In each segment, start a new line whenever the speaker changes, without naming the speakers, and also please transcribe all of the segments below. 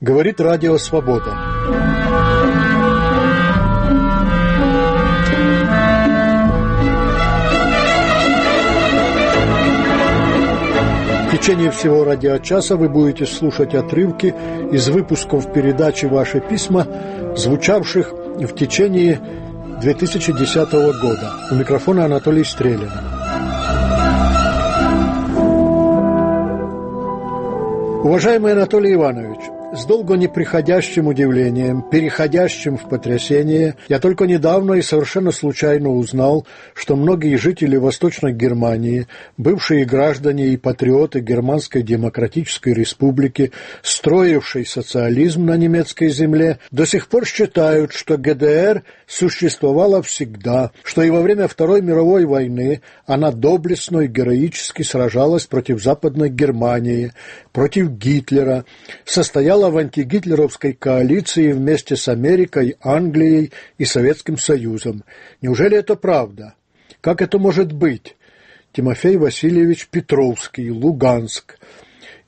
Говорит Радио Свобода. В течение всего радиочаса вы будете слушать отрывки из выпусков передачи «Ваши письма», звучавших в течение 2010 года. У микрофона Анатолий Стрелин. Уважаемый Анатолий Иванович, с долго неприходящим удивлением, переходящим в потрясение, я только недавно и совершенно случайно узнал, что многие жители Восточной Германии, бывшие граждане и патриоты Германской Демократической Республики, строившие социализм на немецкой земле, до сих пор считают, что ГДР существовала всегда, что и во время Второй мировой войны она доблестно и героически сражалась против Западной Германии, против Гитлера, состояла стояла в антигитлеровской коалиции вместе с Америкой, Англией и Советским Союзом. Неужели это правда? Как это может быть? Тимофей Васильевич Петровский, Луганск.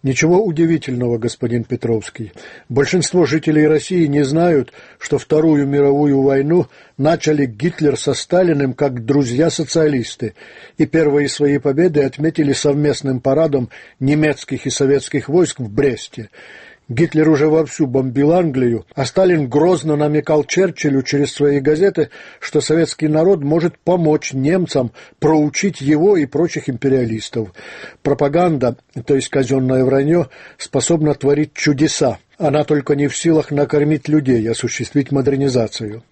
Ничего удивительного, господин Петровский. Большинство жителей России не знают, что Вторую мировую войну начали Гитлер со Сталиным как друзья-социалисты, и первые свои победы отметили совместным парадом немецких и советских войск в Бресте. Гитлер уже вовсю бомбил Англию, а Сталин грозно намекал Черчиллю через свои газеты, что советский народ может помочь немцам проучить его и прочих империалистов. Пропаганда, то есть казенное вранье, способна творить чудеса. Она только не в силах накормить людей, осуществить модернизацию.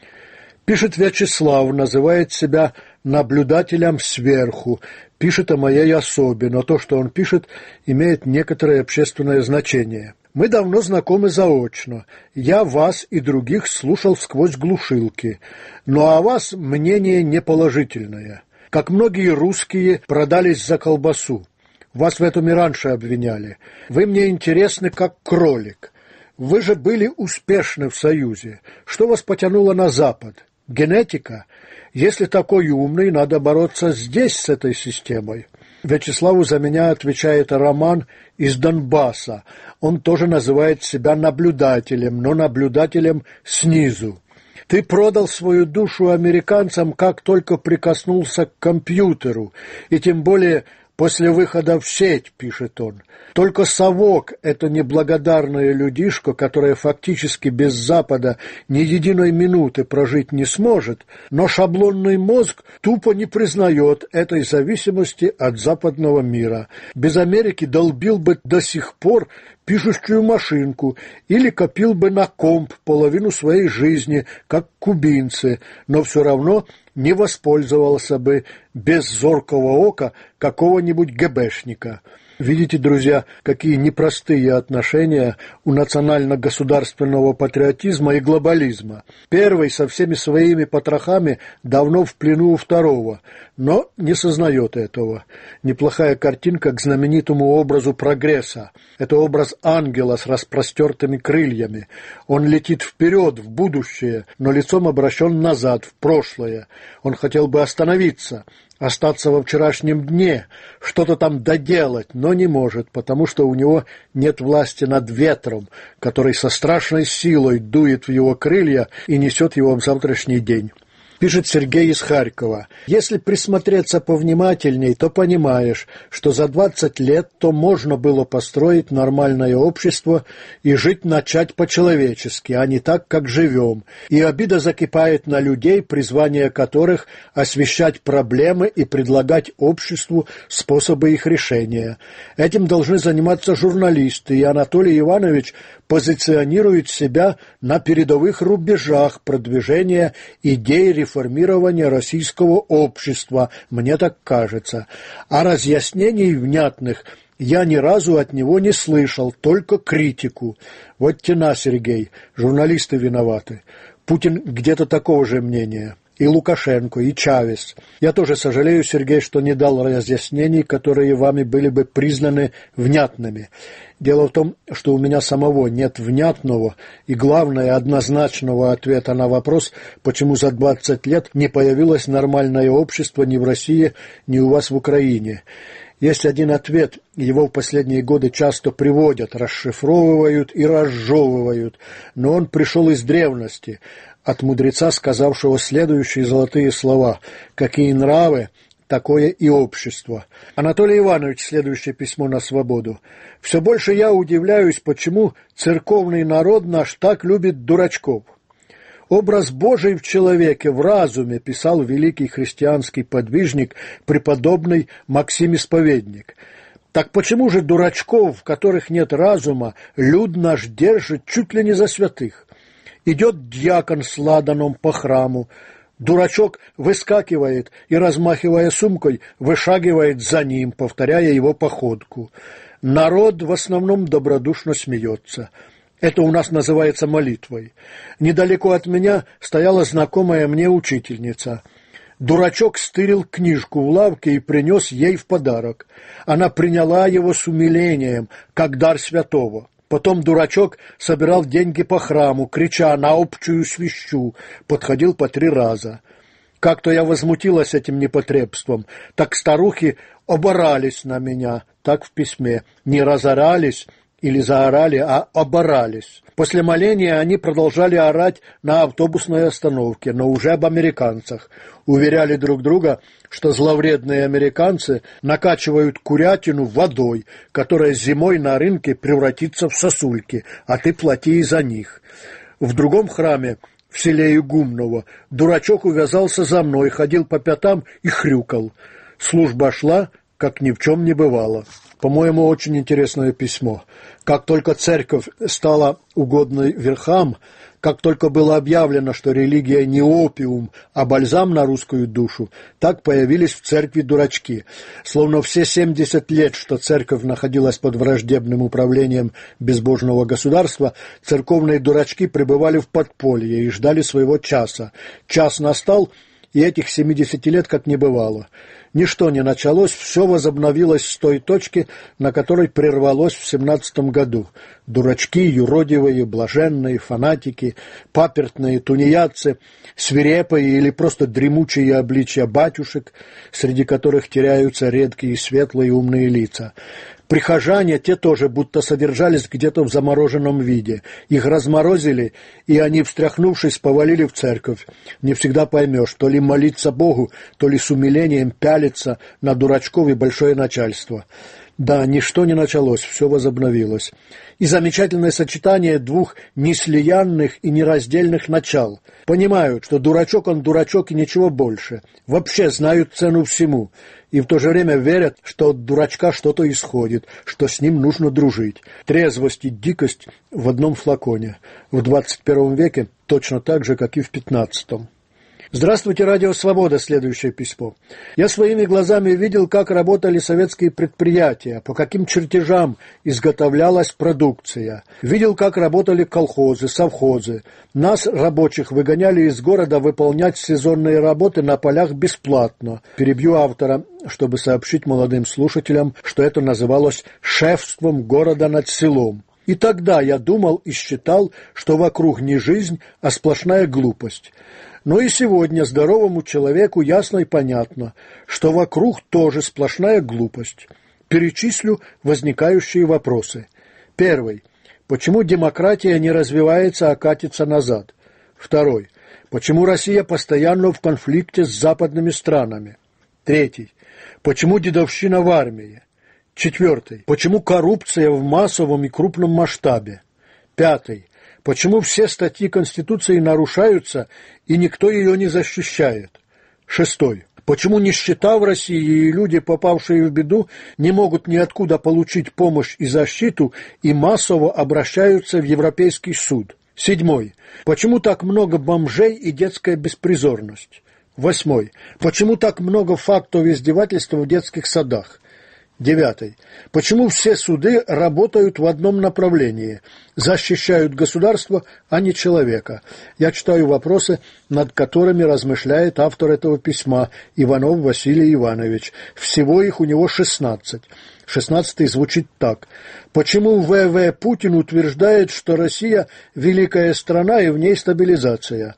Пишет Вячеслав, называет себя наблюдателем сверху, пишет о моей особе, но то, что он пишет, имеет некоторое общественное значение. Мы давно знакомы заочно. Я вас и других слушал сквозь глушилки. Но о вас мнение неположительное. Как многие русские продались за колбасу. Вас в этом и раньше обвиняли. Вы мне интересны как кролик. Вы же были успешны в Союзе. Что вас потянуло на Запад? Генетика? Если такой умный, надо бороться здесь с этой системой. Вячеславу за меня отвечает Роман из Донбасса. Он тоже называет себя наблюдателем, но наблюдателем снизу. Ты продал свою душу американцам, как только прикоснулся к компьютеру, и тем более После выхода в сеть, пишет он, только совок – это неблагодарная людишка, которая фактически без Запада ни единой минуты прожить не сможет, но шаблонный мозг тупо не признает этой зависимости от западного мира. Без Америки долбил бы до сих пор пишущую машинку или копил бы на комп половину своей жизни, как кубинцы, но все равно не воспользовался бы без зоркого ока какого-нибудь ГБшника. Видите, друзья, какие непростые отношения у национально-государственного патриотизма и глобализма. Первый со всеми своими потрохами давно в плену у второго, но не сознает этого. Неплохая картинка к знаменитому образу прогресса. Это образ ангела с распростертыми крыльями. Он летит вперед, в будущее, но лицом обращен назад, в прошлое. Он хотел бы остановиться, остаться во вчерашнем дне, что-то там доделать, но не может, потому что у него нет власти над ветром, который со страшной силой дует в его крылья и несет его в завтрашний день. Пишет Сергей из Харькова. Если присмотреться повнимательней, то понимаешь, что за 20 лет то можно было построить нормальное общество и жить начать по-человечески, а не так, как живем. И обида закипает на людей, призвание которых освещать проблемы и предлагать обществу способы их решения. Этим должны заниматься журналисты, и Анатолий Иванович позиционирует себя на передовых рубежах продвижения идей реформирования российского общества, мне так кажется. А разъяснений внятных я ни разу от него не слышал, только критику. Вот тена, Сергей, журналисты виноваты. Путин где-то такого же мнения и Лукашенко, и Чавес. Я тоже сожалею, Сергей, что не дал разъяснений, которые вами были бы признаны внятными. Дело в том, что у меня самого нет внятного и, главное, однозначного ответа на вопрос, почему за 20 лет не появилось нормальное общество ни в России, ни у вас в Украине. Есть один ответ, его в последние годы часто приводят, расшифровывают и разжевывают, но он пришел из древности, от мудреца, сказавшего следующие золотые слова «Какие нравы, такое и общество. Анатолий Иванович, следующее письмо на свободу. Все больше я удивляюсь, почему церковный народ наш так любит дурачков. Образ Божий в человеке, в разуме, писал великий христианский подвижник, преподобный Максим Исповедник. Так почему же дурачков, в которых нет разума, люд наш держит чуть ли не за святых? Идет дьякон с ладаном по храму, Дурачок выскакивает и, размахивая сумкой, вышагивает за ним, повторяя его походку. Народ в основном добродушно смеется. Это у нас называется молитвой. Недалеко от меня стояла знакомая мне учительница. Дурачок стырил книжку в лавке и принес ей в подарок. Она приняла его с умилением, как дар святого. Потом дурачок собирал деньги по храму, крича на общую свищу, подходил по три раза. Как-то я возмутилась этим непотребством, так старухи оборались на меня, так в письме, не разорались или заорали, а оборались. После моления они продолжали орать на автобусной остановке, но уже об американцах. Уверяли друг друга, что зловредные американцы накачивают курятину водой, которая зимой на рынке превратится в сосульки, а ты плати и за них. В другом храме, в селе Игумново, дурачок увязался за мной, ходил по пятам и хрюкал. Служба шла, как ни в чем не бывало. По-моему, очень интересное письмо. Как только церковь стала угодной верхам, как только было объявлено, что религия не опиум, а бальзам на русскую душу, так появились в церкви дурачки. Словно все 70 лет, что церковь находилась под враждебным управлением безбожного государства, церковные дурачки пребывали в подполье и ждали своего часа. Час настал, и этих 70 лет как не бывало. Ничто не началось, все возобновилось с той точки, на которой прервалось в семнадцатом году. Дурачки, юродивые, блаженные, фанатики, папертные тунеядцы, свирепые или просто дремучие обличья батюшек, среди которых теряются редкие светлые умные лица. Прихожане, те тоже будто содержались где-то в замороженном виде. Их разморозили, и они, встряхнувшись, повалили в церковь. Не всегда поймешь, то ли молиться Богу, то ли с умилением пялиться на дурачков и большое начальство. Да, ничто не началось, все возобновилось. И замечательное сочетание двух неслиянных и нераздельных начал. Понимают, что дурачок он дурачок и ничего больше. Вообще знают цену всему. И в то же время верят, что от дурачка что-то исходит, что с ним нужно дружить. Трезвость и дикость в одном флаконе. В двадцать первом веке точно так же, как и в пятнадцатом. Здравствуйте, Радио Свобода, следующее письмо. Я своими глазами видел, как работали советские предприятия, по каким чертежам изготовлялась продукция. Видел, как работали колхозы, совхозы. Нас, рабочих, выгоняли из города выполнять сезонные работы на полях бесплатно. Перебью автора, чтобы сообщить молодым слушателям, что это называлось шефством города над селом. И тогда я думал и считал, что вокруг не жизнь, а сплошная глупость. Но и сегодня здоровому человеку ясно и понятно, что вокруг тоже сплошная глупость. Перечислю возникающие вопросы. Первый. Почему демократия не развивается, а катится назад? Второй. Почему Россия постоянно в конфликте с западными странами? Третий. Почему дедовщина в армии? Четвертый. Почему коррупция в массовом и крупном масштабе? Пятый. Почему все статьи Конституции нарушаются, и никто ее не защищает? Шестой. Почему нищета в России и люди, попавшие в беду, не могут ниоткуда получить помощь и защиту и массово обращаются в Европейский суд? Седьмой. Почему так много бомжей и детская беспризорность? Восьмой. Почему так много фактов издевательства в детских садах? Девятый. Почему все суды работают в одном направлении, защищают государство, а не человека? Я читаю вопросы, над которыми размышляет автор этого письма, Иванов Василий Иванович. Всего их у него шестнадцать. Шестнадцатый звучит так. Почему ВВ Путин утверждает, что Россия – великая страна и в ней стабилизация?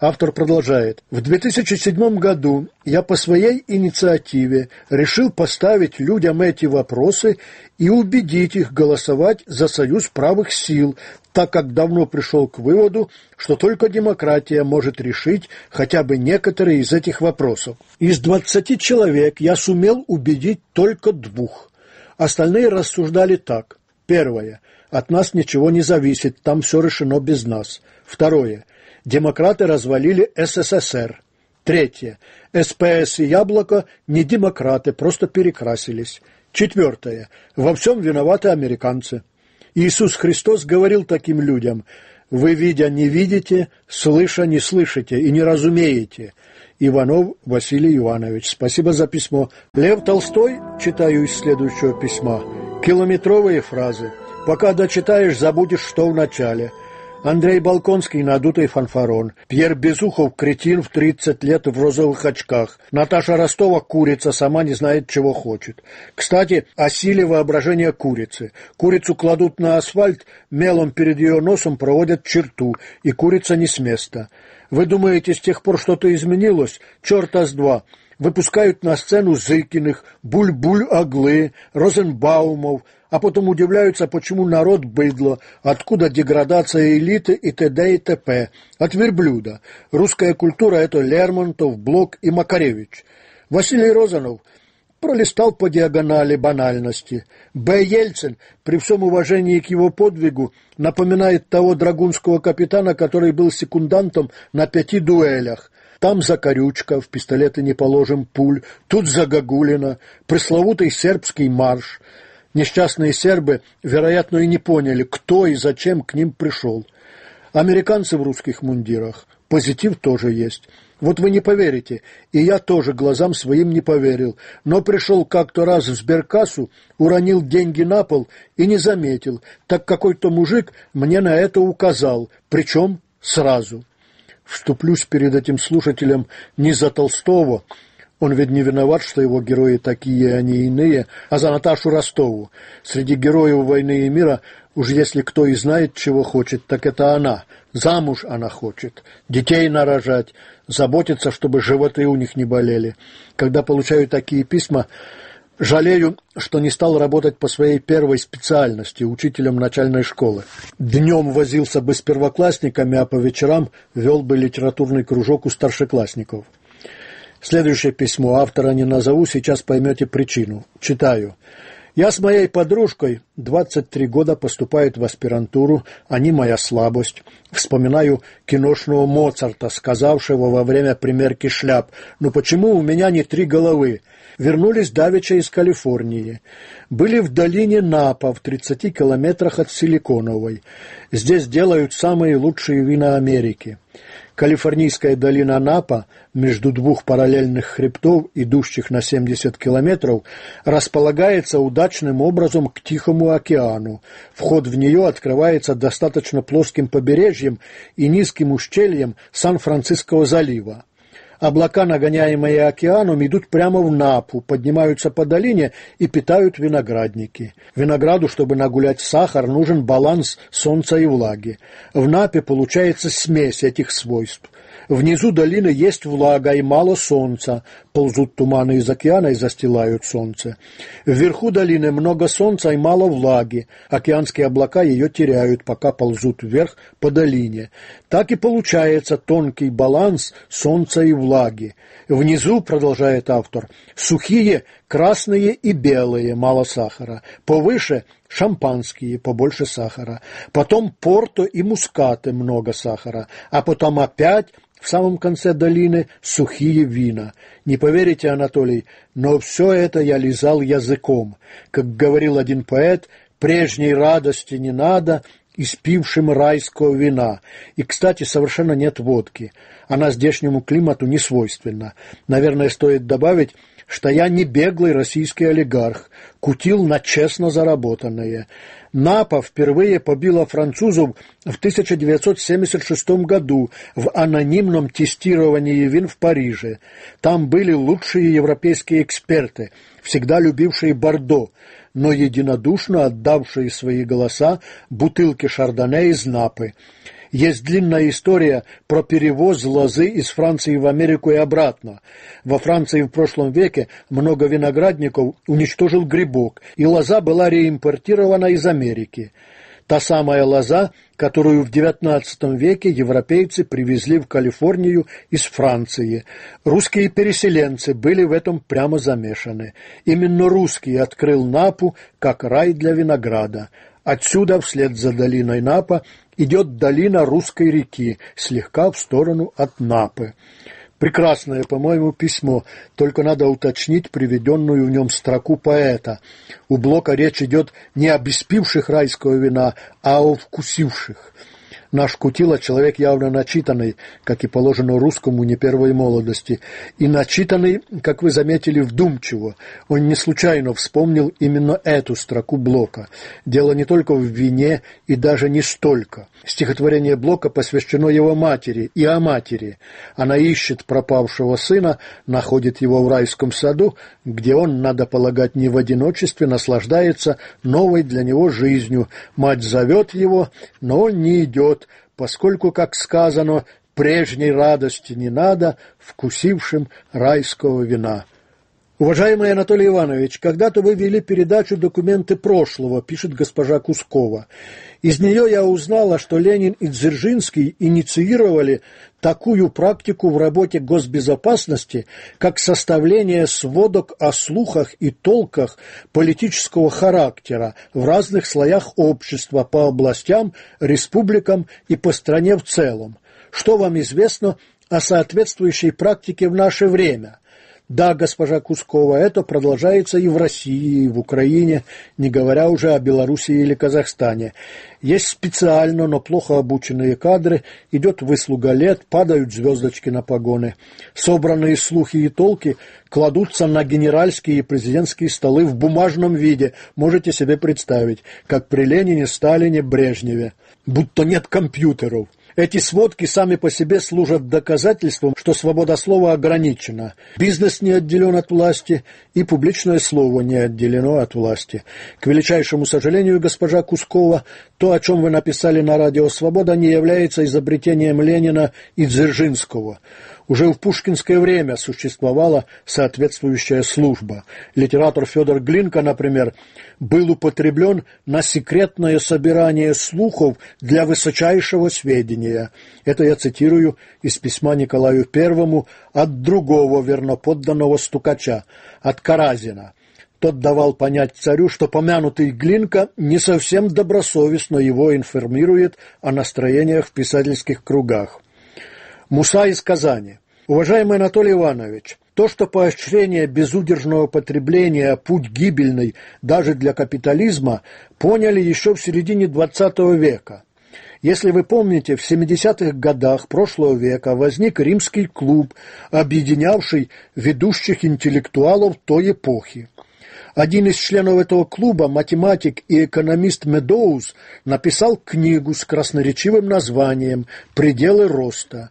Автор продолжает. В 2007 году я по своей инициативе решил поставить людям эти вопросы и убедить их голосовать за союз правых сил, так как давно пришел к выводу, что только демократия может решить хотя бы некоторые из этих вопросов. Из 20 человек я сумел убедить только двух. Остальные рассуждали так. Первое. От нас ничего не зависит, там все решено без нас. Второе демократы развалили СССР. Третье. СПС и Яблоко не демократы, просто перекрасились. Четвертое. Во всем виноваты американцы. Иисус Христос говорил таким людям, «Вы, видя, не видите, слыша, не слышите и не разумеете». Иванов Василий Иванович. Спасибо за письмо. Лев Толстой, читаю из следующего письма, километровые фразы. Пока дочитаешь, забудешь, что в начале – Андрей Балконский – надутый фанфарон. Пьер Безухов – кретин в 30 лет в розовых очках. Наташа Ростова – курица, сама не знает, чего хочет. Кстати, о силе воображения курицы. Курицу кладут на асфальт, мелом перед ее носом проводят черту, и курица не с места. Вы думаете, с тех пор что-то изменилось? Черта с два – выпускают на сцену Зыкиных, Буль-Буль-Оглы, Розенбаумов, а потом удивляются, почему народ быдло, откуда деградация элиты и т.д. и т.п. От верблюда. Русская культура – это Лермонтов, Блок и Макаревич. Василий Розанов пролистал по диагонали банальности. Б. Ельцин, при всем уважении к его подвигу, напоминает того драгунского капитана, который был секундантом на пяти дуэлях. Там закорючка, в пистолеты не положим пуль, тут загогулина, пресловутый сербский марш. Несчастные сербы, вероятно, и не поняли, кто и зачем к ним пришел. Американцы в русских мундирах. Позитив тоже есть. Вот вы не поверите, и я тоже глазам своим не поверил, но пришел как-то раз в сберкассу, уронил деньги на пол и не заметил, так какой-то мужик мне на это указал, причем сразу. Вступлюсь перед этим слушателем не за Толстого, он ведь не виноват, что его герои такие, а не иные, а за Наташу Ростову. Среди героев «Войны и мира» уж если кто и знает, чего хочет, так это она. Замуж она хочет, детей нарожать, заботиться, чтобы животы у них не болели. Когда получаю такие письма, Жалею, что не стал работать по своей первой специальности, учителем начальной школы. Днем возился бы с первоклассниками, а по вечерам вел бы литературный кружок у старшеклассников. Следующее письмо. Автора не назову, сейчас поймете причину. Читаю. Я с моей подружкой 23 года поступает в аспирантуру, они моя слабость. Вспоминаю киношного Моцарта, сказавшего во время примерки шляп, «Ну почему у меня не три головы?» вернулись давеча из Калифорнии. Были в долине Напа, в 30 километрах от Силиконовой. Здесь делают самые лучшие вина Америки. Калифорнийская долина Напа, между двух параллельных хребтов, идущих на 70 километров, располагается удачным образом к Тихому океану. Вход в нее открывается достаточно плоским побережьем и низким ущельем Сан-Франциского залива. Облака, нагоняемые океаном, идут прямо в Напу, поднимаются по долине и питают виноградники. Винограду, чтобы нагулять сахар, нужен баланс солнца и влаги. В Напе получается смесь этих свойств. Внизу долины есть влага и мало солнца, ползут туманы из океана и застилают солнце. Вверху долины много солнца и мало влаги, океанские облака ее теряют, пока ползут вверх по долине. Так и получается тонкий баланс солнца и влаги. Внизу, продолжает автор, сухие, красные и белые, мало сахара. Повыше шампанские, побольше сахара. Потом порто и мускаты, много сахара. А потом опять в самом конце долины сухие вина. Не поверите, Анатолий, но все это я лизал языком. Как говорил один поэт, прежней радости не надо, испившим райского вина. И, кстати, совершенно нет водки. Она здешнему климату не свойственна. Наверное, стоит добавить, что я не беглый российский олигарх, кутил на честно заработанное. Напа впервые побила французов в 1976 году в анонимном тестировании вин в Париже. Там были лучшие европейские эксперты, всегда любившие Бордо, но единодушно отдавшие свои голоса бутылке шардоне из Напы. Есть длинная история про перевоз лозы из Франции в Америку и обратно. Во Франции в прошлом веке много виноградников уничтожил грибок, и лоза была реимпортирована из Америки. Та самая лоза, которую в XIX веке европейцы привезли в Калифорнию из Франции. Русские переселенцы были в этом прямо замешаны. Именно русский открыл Напу как рай для винограда. Отсюда, вслед за долиной Напа, идет долина Русской реки, слегка в сторону от Напы. Прекрасное, по-моему, письмо, только надо уточнить приведенную в нем строку поэта. У Блока речь идет не о беспивших райского вина, а о вкусивших. Наш Кутила человек явно начитанный, как и положено русскому не первой молодости, и начитанный, как вы заметили, вдумчиво. Он не случайно вспомнил именно эту строку Блока. Дело не только в вине и даже не столько. Стихотворение Блока посвящено его матери и о матери. Она ищет пропавшего сына, находит его в райском саду, где он, надо полагать, не в одиночестве, наслаждается новой для него жизнью. Мать зовет его, но он не идет, поскольку, как сказано, прежней радости не надо вкусившим райского вина. Уважаемый Анатолий Иванович, когда-то вы вели передачу «Документы прошлого», пишет госпожа Кускова. Из нее я узнала, что Ленин и Дзержинский инициировали такую практику в работе госбезопасности, как составление сводок о слухах и толках политического характера в разных слоях общества по областям, республикам и по стране в целом. Что вам известно о соответствующей практике в наше время – да, госпожа Кускова, это продолжается и в России, и в Украине, не говоря уже о Белоруссии или Казахстане. Есть специально, но плохо обученные кадры, идет выслуга лет, падают звездочки на погоны. Собранные слухи и толки кладутся на генеральские и президентские столы в бумажном виде. Можете себе представить, как при Ленине, Сталине, Брежневе. Будто нет компьютеров. Эти сводки сами по себе служат доказательством, что свобода слова ограничена. Бизнес не отделен от власти, и публичное слово не отделено от власти. К величайшему сожалению, госпожа Кускова, то, о чем вы написали на радио «Свобода», не является изобретением Ленина и Дзержинского. Уже в пушкинское время существовала соответствующая служба. Литератор Федор Глинка, например, был употреблен на секретное собирание слухов для высочайшего сведения. Это я цитирую из письма Николаю I от другого верноподданного стукача, от Каразина. Тот давал понять царю, что помянутый Глинка не совсем добросовестно его информирует о настроениях в писательских кругах. Муса из Казани. Уважаемый Анатолий Иванович, то, что поощрение безудержного потребления – путь гибельный даже для капитализма, поняли еще в середине XX века. Если вы помните, в 70-х годах прошлого века возник римский клуб, объединявший ведущих интеллектуалов той эпохи. Один из членов этого клуба, математик и экономист Медоуз, написал книгу с красноречивым названием «Пределы роста».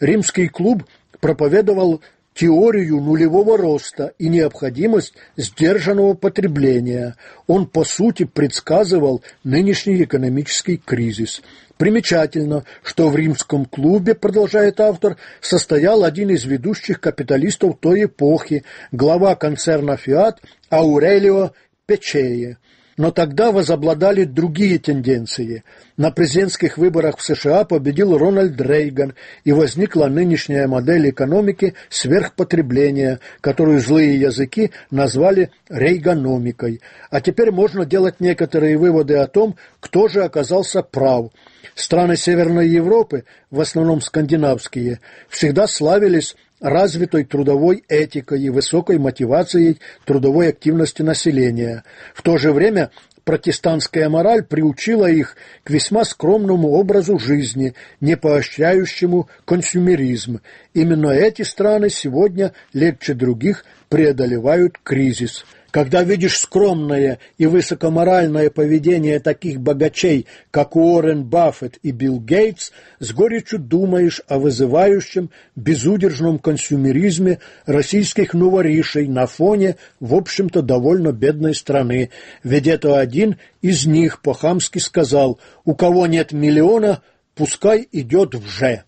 Римский клуб проповедовал теорию нулевого роста и необходимость сдержанного потребления. Он, по сути, предсказывал нынешний экономический кризис. Примечательно, что в римском клубе, продолжает автор, состоял один из ведущих капиталистов той эпохи, глава концерна «Фиат» Аурелио Печее но тогда возобладали другие тенденции. На президентских выборах в США победил Рональд Рейган, и возникла нынешняя модель экономики сверхпотребления, которую злые языки назвали рейганомикой. А теперь можно делать некоторые выводы о том, кто же оказался прав. Страны Северной Европы, в основном скандинавские, всегда славились развитой трудовой этикой и высокой мотивацией трудовой активности населения. В то же время протестантская мораль приучила их к весьма скромному образу жизни, не поощряющему консюмеризм. Именно эти страны сегодня легче других преодолевают кризис. Когда видишь скромное и высокоморальное поведение таких богачей, как Уоррен Баффет и Билл Гейтс, с горечью думаешь о вызывающем безудержном консюмеризме российских новоришей на фоне, в общем-то, довольно бедной страны. Ведь это один из них по-хамски сказал «У кого нет миллиона, пускай идет в «Ж».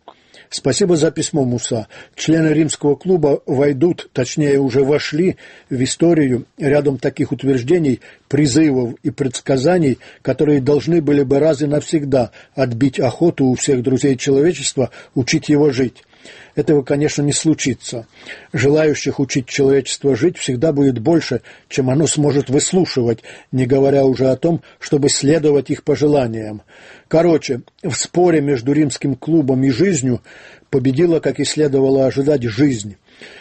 Спасибо за письмо, Муса. Члены римского клуба войдут, точнее уже вошли в историю рядом таких утверждений, призывов и предсказаний, которые должны были бы раз и навсегда отбить охоту у всех друзей человечества учить его жить. Этого, конечно, не случится. Желающих учить человечество жить всегда будет больше, чем оно сможет выслушивать, не говоря уже о том, чтобы следовать их пожеланиям. Короче, в споре между римским клубом и жизнью победила, как и следовало ожидать, жизнь.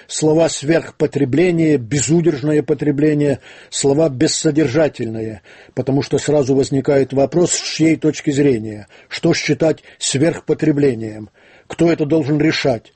Слова «сверхпотребление», «безудержное потребление», слова «бессодержательные», потому что сразу возникает вопрос, с чьей точки зрения, что считать сверхпотреблением, кто это должен решать.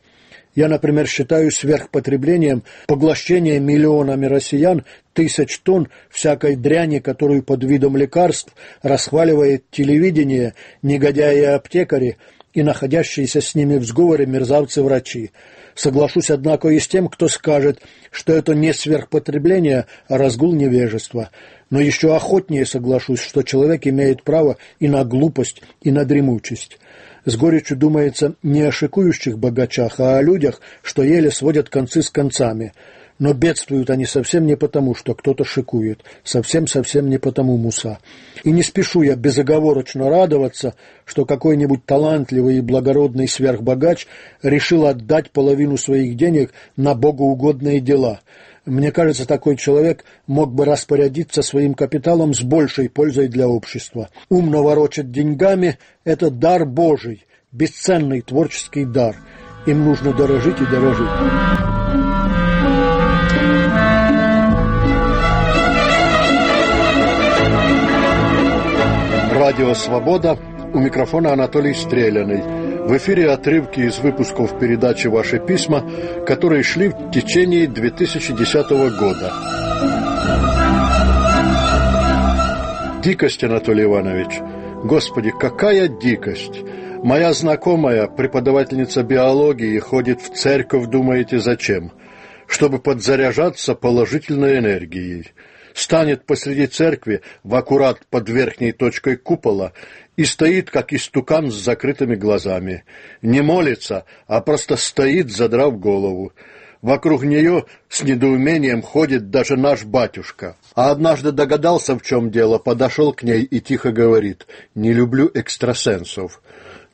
Я, например, считаю сверхпотреблением поглощение миллионами россиян тысяч тонн всякой дряни, которую под видом лекарств расхваливает телевидение, негодяи и аптекари и находящиеся с ними в сговоре мерзавцы-врачи. Соглашусь, однако, и с тем, кто скажет, что это не сверхпотребление, а разгул невежества. Но еще охотнее соглашусь, что человек имеет право и на глупость, и на дремучесть. С горечью думается не о шикующих богачах, а о людях, что еле сводят концы с концами. Но бедствуют они совсем не потому, что кто-то шикует. Совсем-совсем не потому, Муса. И не спешу я безоговорочно радоваться, что какой-нибудь талантливый и благородный сверхбогач решил отдать половину своих денег на богоугодные дела – мне кажется, такой человек мог бы распорядиться своим капиталом с большей пользой для общества. Умно ворочать деньгами – это дар Божий, бесценный творческий дар. Им нужно дорожить и дорожить. Радио «Свобода» у микрофона Анатолий Стреляный. В эфире отрывки из выпусков передачи «Ваши письма», которые шли в течение 2010 года. Дикость, Анатолий Иванович. Господи, какая дикость! Моя знакомая, преподавательница биологии, ходит в церковь, думаете, зачем? Чтобы подзаряжаться положительной энергией станет посреди церкви в аккурат под верхней точкой купола и стоит, как истукан с закрытыми глазами. Не молится, а просто стоит, задрав голову. Вокруг нее с недоумением ходит даже наш батюшка. А однажды догадался, в чем дело, подошел к ней и тихо говорит «Не люблю экстрасенсов».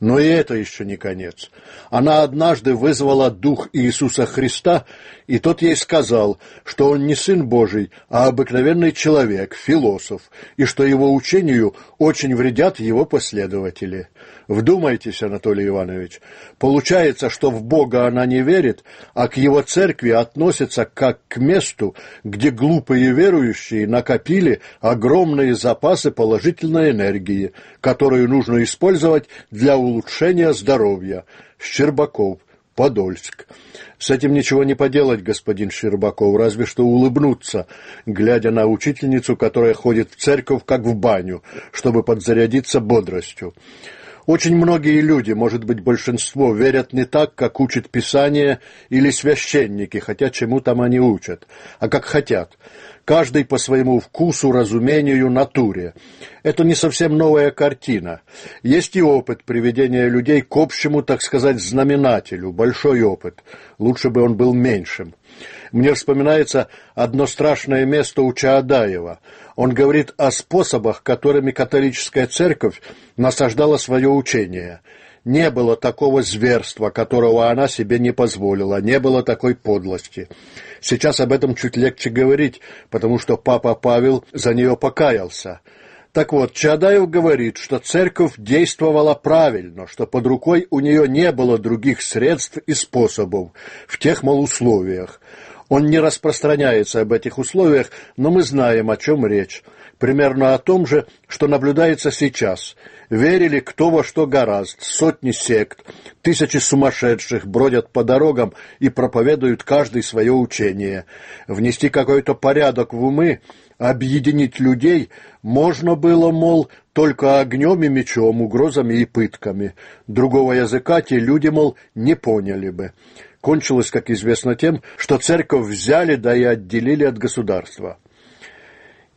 Но и это еще не конец. Она однажды вызвала дух Иисуса Христа, и тот ей сказал, что он не сын Божий, а обыкновенный человек, философ, и что его учению очень вредят его последователи. Вдумайтесь, Анатолий Иванович, получается, что в Бога она не верит, а к его церкви относится как к месту, где глупые верующие накопили огромные запасы положительной энергии, которую нужно использовать для улучшения здоровья. Щербаков, Подольск. С этим ничего не поделать, господин Щербаков, разве что улыбнуться, глядя на учительницу, которая ходит в церковь, как в баню, чтобы подзарядиться бодростью. Очень многие люди, может быть, большинство, верят не так, как учит Писание или священники, хотя чему там они учат, а как хотят. Каждый по своему вкусу, разумению, натуре. Это не совсем новая картина. Есть и опыт приведения людей к общему, так сказать, знаменателю, большой опыт. Лучше бы он был меньшим. Мне вспоминается одно страшное место у Чаадаева. Он говорит о способах, которыми католическая церковь насаждала свое учение. Не было такого зверства, которого она себе не позволила, не было такой подлости. Сейчас об этом чуть легче говорить, потому что папа Павел за нее покаялся. Так вот, Чадаев говорит, что церковь действовала правильно, что под рукой у нее не было других средств и способов в тех, мол, условиях. Он не распространяется об этих условиях, но мы знаем, о чем речь. Примерно о том же, что наблюдается сейчас. Верили кто во что гораст, сотни сект, тысячи сумасшедших бродят по дорогам и проповедуют каждый свое учение. Внести какой-то порядок в умы, объединить людей можно было, мол, только огнем и мечом, угрозами и пытками. Другого языка те люди, мол, не поняли бы кончилось, как известно, тем, что церковь взяли, да и отделили от государства.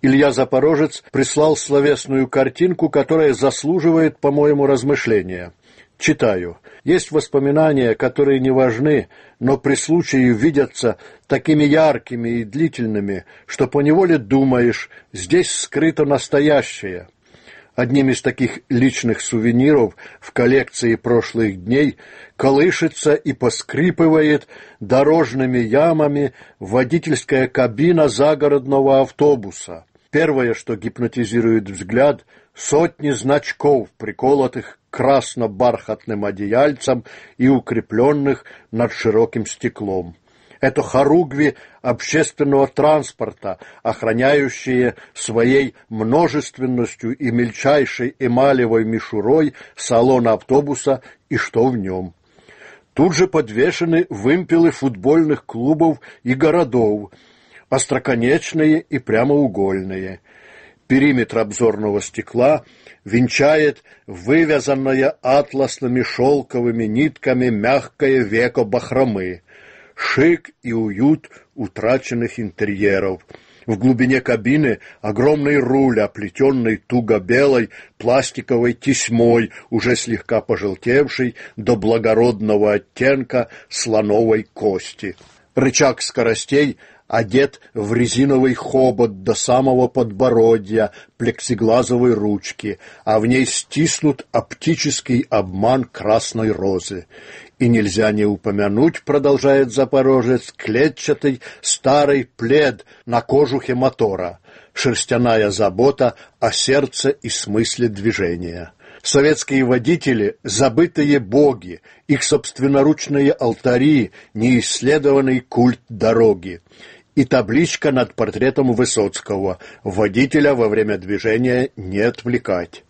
Илья Запорожец прислал словесную картинку, которая заслуживает, по-моему, размышления. Читаю. Есть воспоминания, которые не важны, но при случае видятся такими яркими и длительными, что поневоле думаешь, здесь скрыто настоящее. Одним из таких личных сувениров в коллекции прошлых дней колышется и поскрипывает дорожными ямами водительская кабина загородного автобуса. Первое, что гипнотизирует взгляд, сотни значков, приколотых красно-бархатным одеяльцем и укрепленных над широким стеклом. Это хоругви общественного транспорта, охраняющие своей множественностью и мельчайшей эмалевой мишурой салон автобуса и что в нем. Тут же подвешены вымпелы футбольных клубов и городов, остроконечные и прямоугольные. Периметр обзорного стекла венчает вывязанное атласными шелковыми нитками мягкое веко бахромы, шик и уют утраченных интерьеров. В глубине кабины огромный руль, оплетенный туго-белой пластиковой тесьмой, уже слегка пожелтевший до благородного оттенка слоновой кости. Рычаг скоростей одет в резиновый хобот до самого подбородья, плексиглазовой ручки, а в ней стиснут оптический обман красной розы. И нельзя не упомянуть, продолжает Запорожец, клетчатый старый плед на кожухе мотора, шерстяная забота о сердце и смысле движения. Советские водители – забытые боги, их собственноручные алтари, неисследованный культ дороги и табличка над портретом Высоцкого «Водителя во время движения не отвлекать».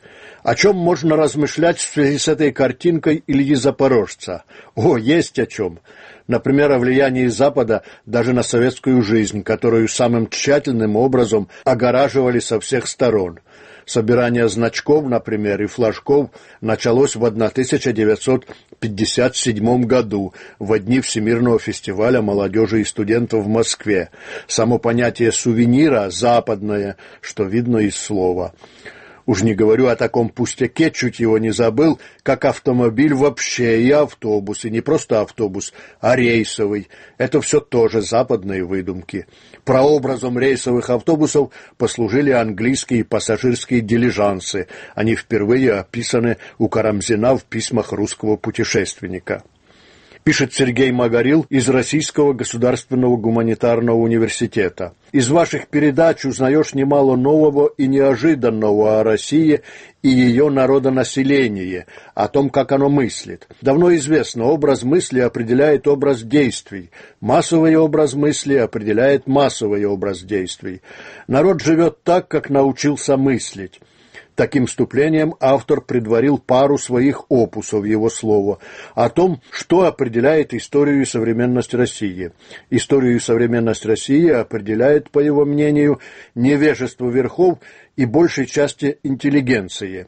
О чем можно размышлять в связи с этой картинкой Ильи Запорожца? О, есть о чем. Например, о влиянии Запада даже на советскую жизнь, которую самым тщательным образом огораживали со всех сторон. Собирание значков, например, и флажков началось в 1957 году, в дни Всемирного фестиваля молодежи и студентов в Москве. Само понятие сувенира западное, что видно из слова. Уж не говорю о таком пустяке, чуть его не забыл, как автомобиль вообще и автобус, и не просто автобус, а рейсовый. Это все тоже западные выдумки. Прообразом рейсовых автобусов послужили английские пассажирские дилижансы. Они впервые описаны у Карамзина в письмах русского путешественника пишет Сергей Магарил из Российского государственного гуманитарного университета. Из ваших передач узнаешь немало нового и неожиданного о России и ее народонаселении, о том, как оно мыслит. Давно известно, образ мысли определяет образ действий, массовый образ мысли определяет массовый образ действий. Народ живет так, как научился мыслить. Таким вступлением автор предварил пару своих опусов его слова о том, что определяет историю и современность России. Историю и современность России определяет, по его мнению, невежество верхов и большей части интеллигенции.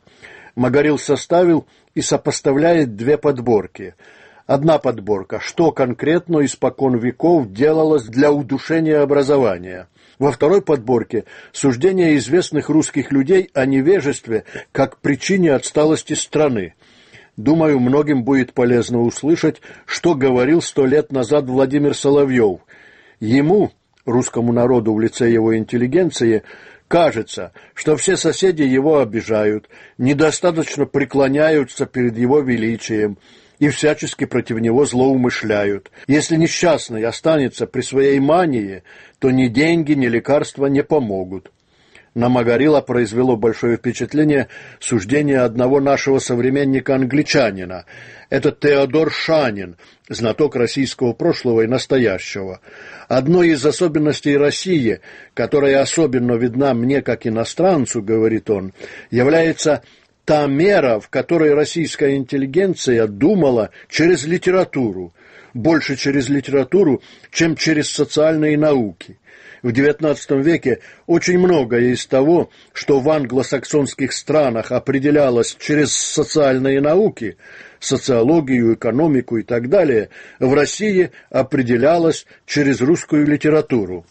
Магарил составил и сопоставляет две подборки – Одна подборка, что конкретно испокон веков делалось для удушения образования. Во второй подборке суждения известных русских людей о невежестве как причине отсталости страны. Думаю, многим будет полезно услышать, что говорил сто лет назад Владимир Соловьев. Ему, русскому народу в лице его интеллигенции, кажется, что все соседи его обижают, недостаточно преклоняются перед его величием, и всячески против него злоумышляют. Если несчастный останется при своей мании, то ни деньги, ни лекарства не помогут. На Магарила произвело большое впечатление суждение одного нашего современника-англичанина. Это Теодор Шанин, знаток российского прошлого и настоящего. Одной из особенностей России, которая особенно видна мне как иностранцу, говорит он, является та мера, в которой российская интеллигенция думала через литературу, больше через литературу, чем через социальные науки. В XIX веке очень многое из того, что в англосаксонских странах определялось через социальные науки, социологию, экономику и так далее, в России определялось через русскую литературу.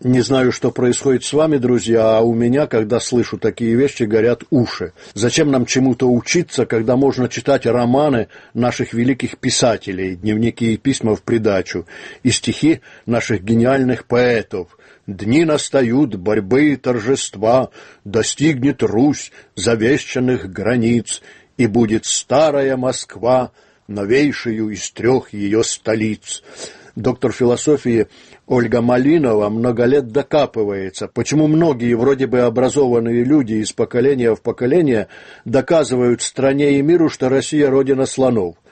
Не знаю, что происходит с вами, друзья, а у меня, когда слышу такие вещи, горят уши. Зачем нам чему-то учиться, когда можно читать романы наших великих писателей, дневники и письма в придачу, и стихи наших гениальных поэтов? Дни настают борьбы и торжества, достигнет Русь завещанных границ, и будет старая Москва, новейшую из трех ее столиц доктор философии Ольга Малинова много лет докапывается, почему многие вроде бы образованные люди из поколения в поколение доказывают стране и миру, что Россия – родина слонов –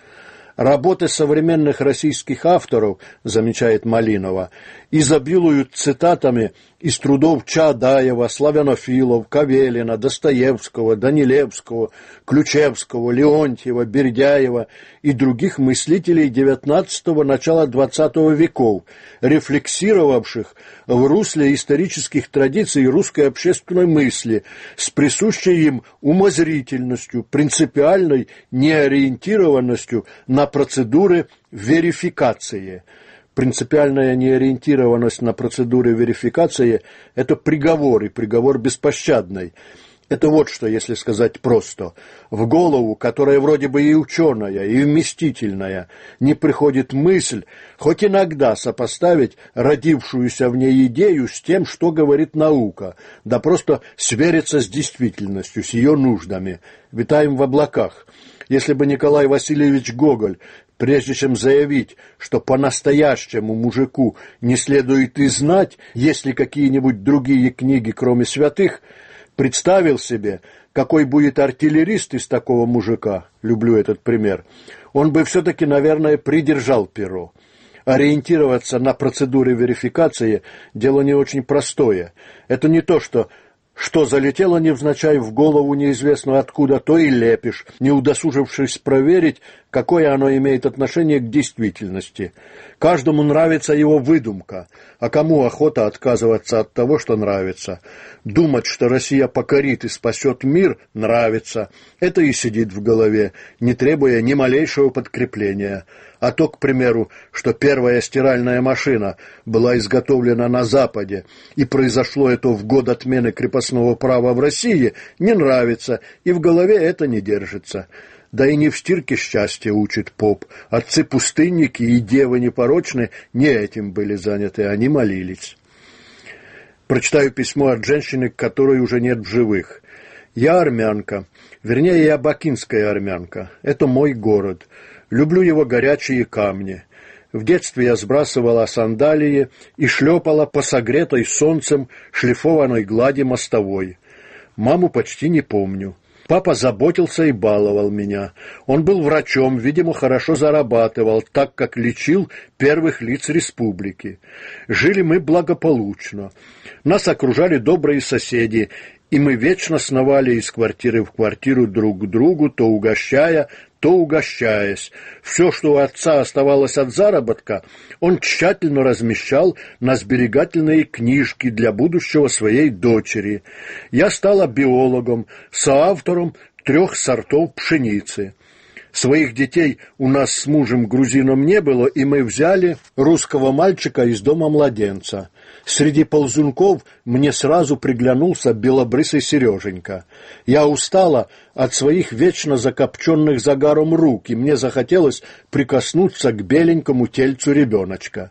Работы современных российских авторов, замечает Малинова, изобилуют цитатами из трудов Чадаева, Славянофилов, Кавелина, Достоевского, Данилевского, Ключевского, Леонтьева, Бердяева и других мыслителей XIX – начала XX веков, рефлексировавших в русле исторических традиций русской общественной мысли с присущей им умозрительностью, принципиальной неориентированностью на процедуры верификации – принципиальная неориентированность на процедуры верификации – это приговор, и приговор беспощадный. Это вот что, если сказать просто. В голову, которая вроде бы и ученая, и вместительная, не приходит мысль, хоть иногда сопоставить родившуюся в ней идею с тем, что говорит наука, да просто свериться с действительностью, с ее нуждами. Витаем в облаках. Если бы Николай Васильевич Гоголь прежде чем заявить, что по-настоящему мужику не следует и знать, есть ли какие-нибудь другие книги, кроме святых, представил себе, какой будет артиллерист из такого мужика, люблю этот пример, он бы все-таки, наверное, придержал перо. Ориентироваться на процедуры верификации – дело не очень простое. Это не то, что что залетело невзначай в голову неизвестно откуда, то и лепишь, не удосужившись проверить, какое оно имеет отношение к действительности. Каждому нравится его выдумка, а кому охота отказываться от того, что нравится. Думать, что Россия покорит и спасет мир, нравится. Это и сидит в голове, не требуя ни малейшего подкрепления. А то, к примеру, что первая стиральная машина была изготовлена на Западе, и произошло это в год отмены крепостного права в России, не нравится, и в голове это не держится. Да и не в стирке счастья учит поп. Отцы-пустынники и девы непорочные не этим были заняты, они молились. Прочитаю письмо от женщины, которой уже нет в живых. Я армянка, вернее, я бакинская армянка. Это мой город. Люблю его горячие камни. В детстве я сбрасывала сандалии и шлепала по согретой солнцем шлифованной глади мостовой. Маму почти не помню. Папа заботился и баловал меня. Он был врачом, видимо, хорошо зарабатывал, так как лечил первых лиц республики. Жили мы благополучно. Нас окружали добрые соседи, и мы вечно сновали из квартиры в квартиру друг к другу, то угощая, то угощаясь. Все, что у отца оставалось от заработка, он тщательно размещал на сберегательные книжки для будущего своей дочери. Я стала биологом, соавтором трех сортов пшеницы. Своих детей у нас с мужем грузином не было, и мы взяли русского мальчика из дома младенца. Среди ползунков мне сразу приглянулся белобрысый Сереженька. Я устала от своих вечно закопченных загаром рук, и мне захотелось прикоснуться к беленькому тельцу ребеночка.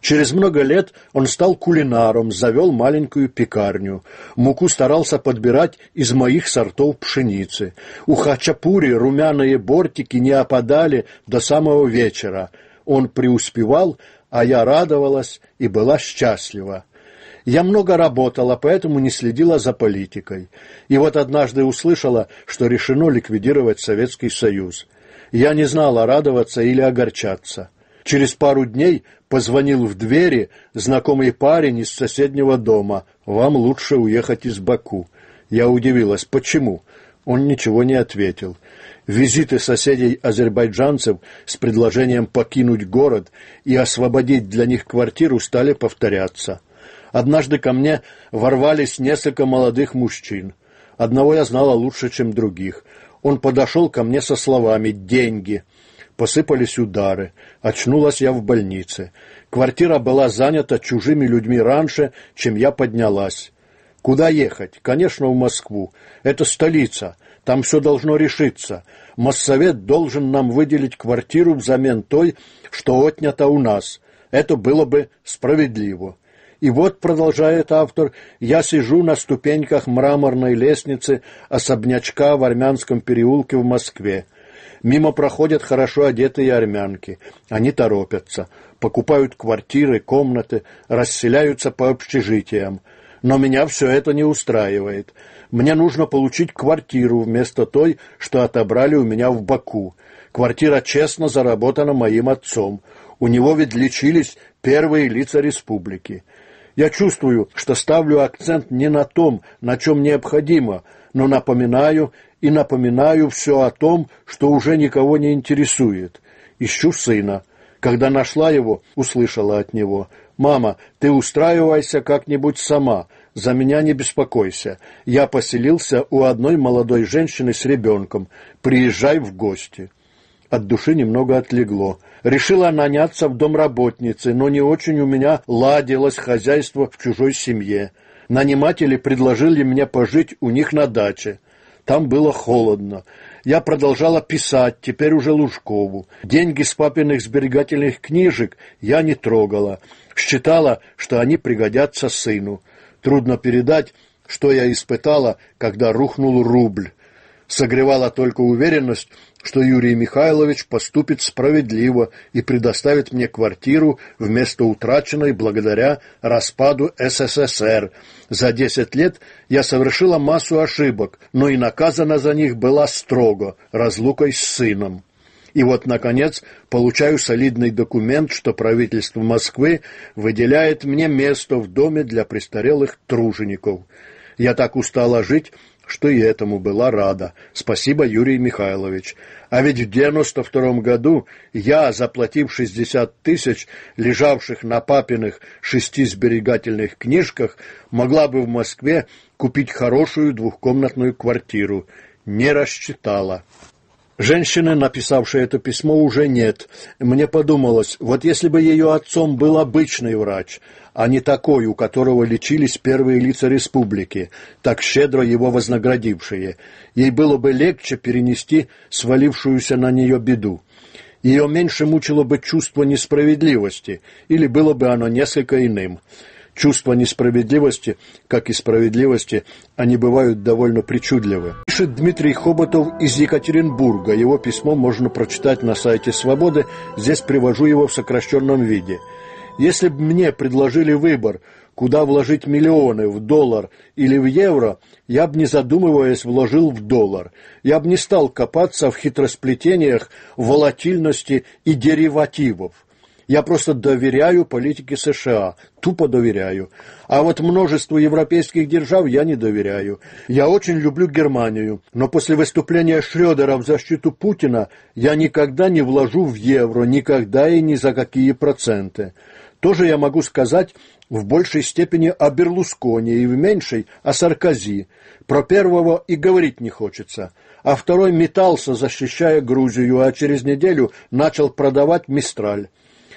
Через много лет он стал кулинаром, завел маленькую пекарню. Муку старался подбирать из моих сортов пшеницы. У хачапури румяные бортики не опадали до самого вечера. Он преуспевал, а я радовалась и была счастлива. Я много работала, поэтому не следила за политикой. И вот однажды услышала, что решено ликвидировать Советский Союз. Я не знала, радоваться или огорчаться. Через пару дней позвонил в двери знакомый парень из соседнего дома. «Вам лучше уехать из Баку». Я удивилась, почему? Он ничего не ответил. Визиты соседей азербайджанцев с предложением покинуть город и освободить для них квартиру стали повторяться. Однажды ко мне ворвались несколько молодых мужчин. Одного я знала лучше, чем других. Он подошел ко мне со словами «деньги». Посыпались удары. Очнулась я в больнице. Квартира была занята чужими людьми раньше, чем я поднялась. Куда ехать? Конечно, в Москву. Это столица. Там все должно решиться. Моссовет должен нам выделить квартиру взамен той, что отнята у нас. Это было бы справедливо. И вот, продолжает автор, я сижу на ступеньках мраморной лестницы особнячка в армянском переулке в Москве. Мимо проходят хорошо одетые армянки. Они торопятся, покупают квартиры, комнаты, расселяются по общежитиям. Но меня все это не устраивает. Мне нужно получить квартиру вместо той, что отобрали у меня в Баку. Квартира честно заработана моим отцом. У него ведь лечились первые лица республики. Я чувствую, что ставлю акцент не на том, на чем необходимо, но напоминаю и напоминаю все о том, что уже никого не интересует. Ищу сына. Когда нашла его, услышала от него. «Мама, ты устраивайся как-нибудь сама, за меня не беспокойся. Я поселился у одной молодой женщины с ребенком. Приезжай в гости». От души немного отлегло. Решила наняться в домработнице, но не очень у меня ладилось хозяйство в чужой семье. Наниматели предложили мне пожить у них на даче. Там было холодно. Я продолжала писать, теперь уже Лужкову. Деньги с папиных сберегательных книжек я не трогала. Считала, что они пригодятся сыну. Трудно передать, что я испытала, когда рухнул рубль согревала только уверенность, что Юрий Михайлович поступит справедливо и предоставит мне квартиру вместо утраченной благодаря распаду СССР. За десять лет я совершила массу ошибок, но и наказана за них была строго, разлукой с сыном. И вот, наконец, получаю солидный документ, что правительство Москвы выделяет мне место в доме для престарелых тружеников. Я так устала жить, что и этому была рада. Спасибо, Юрий Михайлович. А ведь в девяносто втором году я, заплатив шестьдесят тысяч, лежавших на папиных шести сберегательных книжках, могла бы в Москве купить хорошую двухкомнатную квартиру. Не рассчитала. Женщины, написавшей это письмо, уже нет. Мне подумалось, вот если бы ее отцом был обычный врач, а не такой, у которого лечились первые лица республики, так щедро его вознаградившие, ей было бы легче перенести свалившуюся на нее беду. Ее меньше мучило бы чувство несправедливости, или было бы оно несколько иным. Чувство несправедливости, как и справедливости, они бывают довольно причудливы. Пишет Дмитрий Хоботов из Екатеринбурга. Его письмо можно прочитать на сайте «Свободы». Здесь привожу его в сокращенном виде. Если бы мне предложили выбор, куда вложить миллионы, в доллар или в евро, я бы, не задумываясь, вложил в доллар. Я бы не стал копаться в хитросплетениях, волатильности и деривативов. Я просто доверяю политике США, тупо доверяю. А вот множеству европейских держав я не доверяю. Я очень люблю Германию, но после выступления Шрёдера в защиту Путина я никогда не вложу в евро, никогда и ни за какие проценты. Тоже я могу сказать в большей степени о Берлусконе и в меньшей о Саркози. Про первого и говорить не хочется. А второй метался, защищая Грузию, а через неделю начал продавать «Мистраль».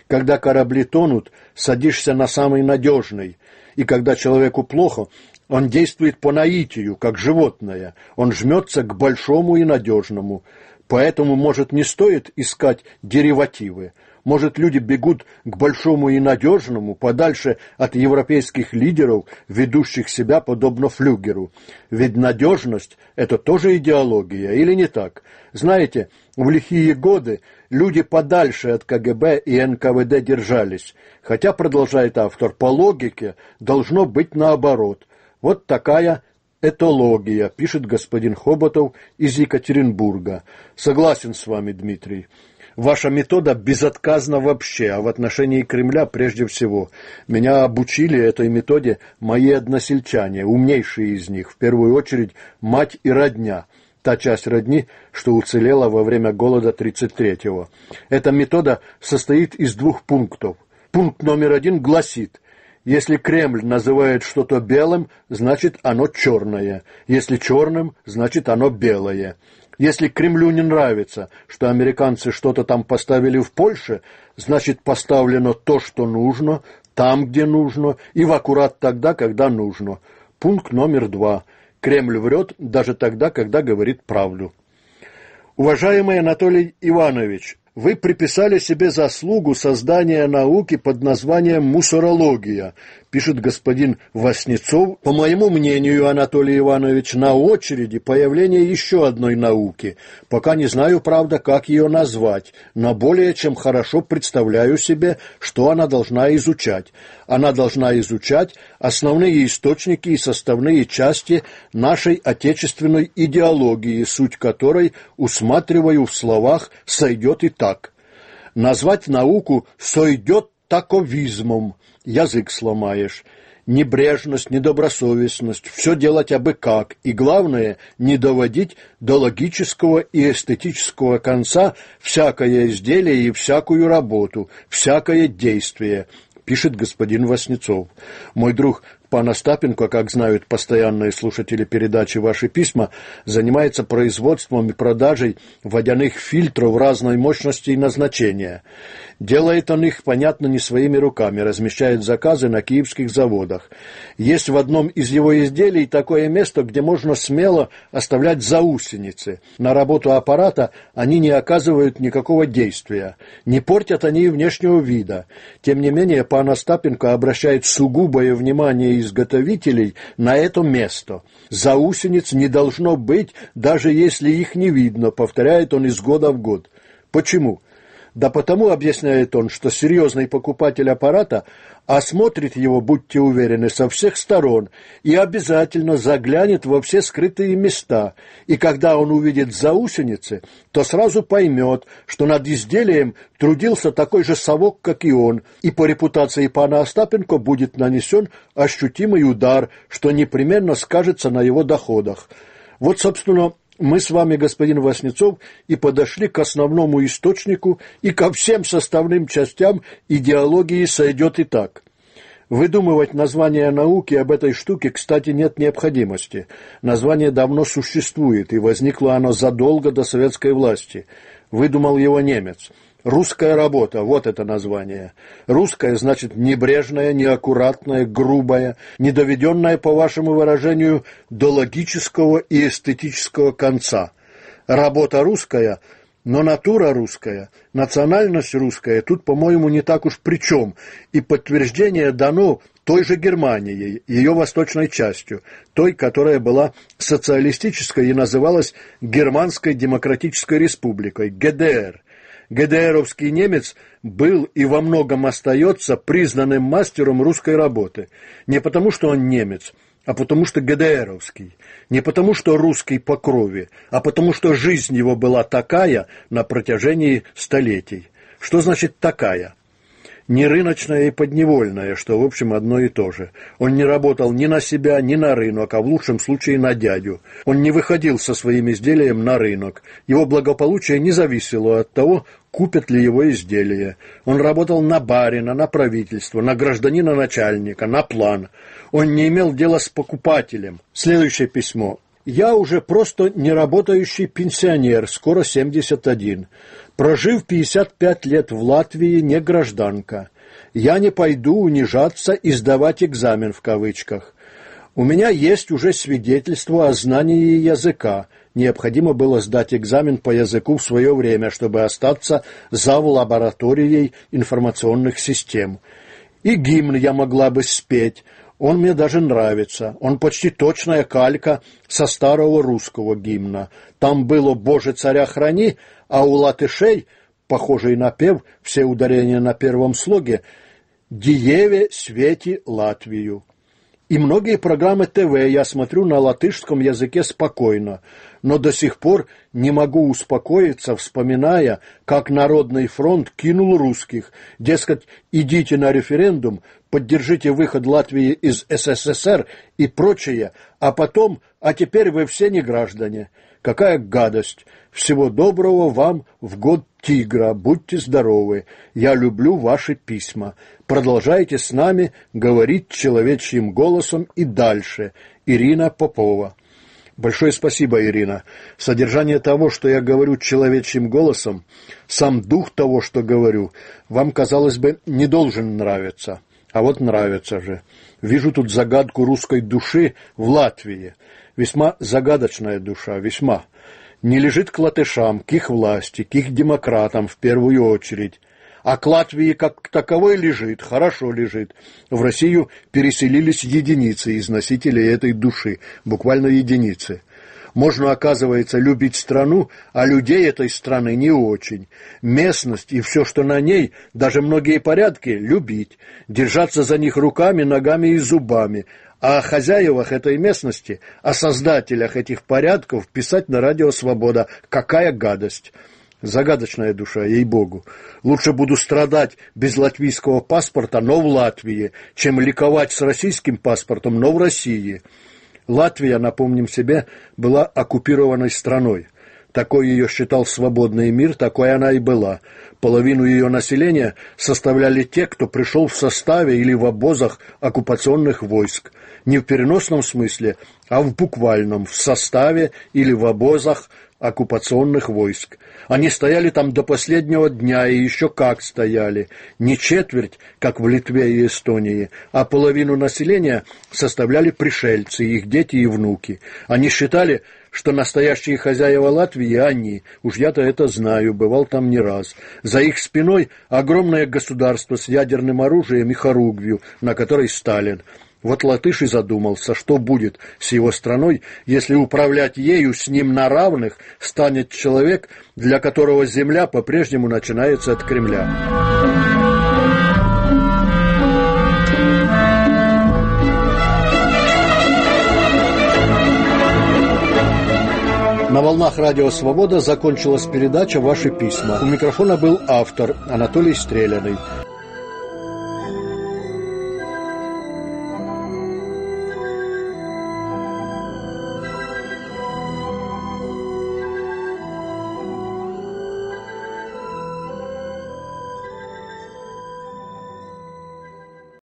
Когда корабли тонут, садишься на самый надежный. И когда человеку плохо, он действует по наитию, как животное. Он жмется к большому и надежному. Поэтому, может, не стоит искать деривативы. Может, люди бегут к большому и надежному, подальше от европейских лидеров, ведущих себя подобно флюгеру. Ведь надежность – это тоже идеология, или не так? Знаете, в лихие годы люди подальше от КГБ и НКВД держались, хотя, продолжает автор, по логике должно быть наоборот. Вот такая этология, пишет господин Хоботов из Екатеринбурга. Согласен с вами, Дмитрий. Ваша метода безотказна вообще, а в отношении Кремля прежде всего. Меня обучили этой методе мои односельчане, умнейшие из них, в первую очередь мать и родня – та часть родни, что уцелела во время голода 33-го. Эта метода состоит из двух пунктов. Пункт номер один гласит, если Кремль называет что-то белым, значит оно черное. Если черным, значит оно белое. Если Кремлю не нравится, что американцы что-то там поставили в Польше, значит поставлено то, что нужно, там, где нужно, и в аккурат тогда, когда нужно. Пункт номер два. Кремль врет даже тогда, когда говорит правду. Уважаемый Анатолий Иванович, вы приписали себе заслугу создания науки под названием мусорология, пишет господин Васнецов. По моему мнению, Анатолий Иванович, на очереди появление еще одной науки. Пока не знаю, правда, как ее назвать, но более чем хорошо представляю себе, что она должна изучать. Она должна изучать основные источники и составные части нашей отечественной идеологии, суть которой, усматриваю в словах, сойдет и так. Назвать науку «сойдет таковизмом» язык сломаешь. Небрежность, недобросовестность, все делать абы как, и главное, не доводить до логического и эстетического конца всякое изделие и всякую работу, всякое действие, пишет господин Васнецов. Мой друг Пан Остапенко, как знают постоянные слушатели передачи «Ваши письма», занимается производством и продажей водяных фильтров разной мощности и назначения. Делает он их, понятно, не своими руками, размещает заказы на киевских заводах. Есть в одном из его изделий такое место, где можно смело оставлять заусеницы. На работу аппарата они не оказывают никакого действия. Не портят они и внешнего вида. Тем не менее, пан Остапенко обращает сугубое внимание изготовителей на это место. Заусениц не должно быть, даже если их не видно, повторяет он из года в год. Почему? Да потому, объясняет он, что серьезный покупатель аппарата осмотрит его, будьте уверены, со всех сторон и обязательно заглянет во все скрытые места. И когда он увидит заусеницы, то сразу поймет, что над изделием трудился такой же совок, как и он, и по репутации пана Остапенко будет нанесен ощутимый удар, что непременно скажется на его доходах. Вот, собственно, мы с вами, господин Васнецов, и подошли к основному источнику и ко всем составным частям идеологии сойдет и так. Выдумывать название науки об этой штуке, кстати, нет необходимости. Название давно существует, и возникло оно задолго до советской власти. Выдумал его немец – Русская работа, вот это название. Русская значит небрежная, неаккуратная, грубая, недоведенная, по вашему выражению, до логического и эстетического конца. Работа русская, но натура русская, национальность русская тут, по-моему, не так уж при чем, и подтверждение дано той же Германией, ее восточной частью, той, которая была социалистической и называлась Германской Демократической Республикой, ГДР – ГДРовский немец был и во многом остается признанным мастером русской работы. Не потому, что он немец, а потому что ГДРовский. Не потому, что русский по крови, а потому, что жизнь его была такая на протяжении столетий. Что значит «такая»? Не рыночное и подневольное, что, в общем, одно и то же. Он не работал ни на себя, ни на рынок, а в лучшем случае на дядю. Он не выходил со своим изделием на рынок. Его благополучие не зависело от того, купят ли его изделие. Он работал на барина, на правительство, на гражданина-начальника, на план. Он не имел дела с покупателем. Следующее письмо. Я уже просто неработающий пенсионер, скоро 71. Прожив 55 лет в Латвии, не гражданка. Я не пойду унижаться и сдавать экзамен в кавычках. У меня есть уже свидетельство о знании языка. Необходимо было сдать экзамен по языку в свое время, чтобы остаться за лабораторией информационных систем. И гимн я могла бы спеть, он мне даже нравится. Он почти точная калька со старого русского гимна. Там было «Боже, царя храни», а у латышей, похожий на пев, все ударения на первом слоге, «Диеве свети Латвию». И многие программы ТВ я смотрю на латышском языке спокойно, но до сих пор не могу успокоиться, вспоминая, как Народный фронт кинул русских. Дескать, идите на референдум, поддержите выход Латвии из СССР и прочее, а потом, а теперь вы все не граждане. Какая гадость! Всего доброго вам в год тигра. Будьте здоровы. Я люблю ваши письма. Продолжайте с нами говорить человечьим голосом и дальше. Ирина Попова. Большое спасибо, Ирина. Содержание того, что я говорю человечьим голосом, сам дух того, что говорю, вам, казалось бы, не должен нравиться. А вот нравится же. Вижу тут загадку русской души в Латвии. Весьма загадочная душа, весьма. Не лежит к латышам, к их власти, к их демократам в первую очередь. А к Латвии как таковой лежит, хорошо лежит. В Россию переселились единицы из носителей этой души, буквально единицы. Можно, оказывается, любить страну, а людей этой страны не очень. Местность и все, что на ней, даже многие порядки, любить. Держаться за них руками, ногами и зубами. О хозяевах этой местности, о создателях этих порядков писать на радио «Свобода». Какая гадость! Загадочная душа, ей-богу. Лучше буду страдать без латвийского паспорта, но в Латвии, чем ликовать с российским паспортом, но в России. Латвия, напомним себе, была оккупированной страной. Такой ее считал свободный мир, такой она и была. Половину ее населения составляли те, кто пришел в составе или в обозах оккупационных войск. Не в переносном смысле, а в буквальном, в составе или в обозах оккупационных войск. Они стояли там до последнего дня, и еще как стояли. Не четверть, как в Литве и Эстонии, а половину населения составляли пришельцы, их дети и внуки. Они считали, что настоящие хозяева Латвии они. Уж я-то это знаю, бывал там не раз. За их спиной огромное государство с ядерным оружием и хоругвью, на которой Сталин. Вот латыш и задумался, что будет с его страной, если управлять ею с ним на равных станет человек, для которого земля по-прежнему начинается от Кремля. На волнах Радио Свобода закончилась передача «Ваши письма». У микрофона был автор Анатолий Стреляный.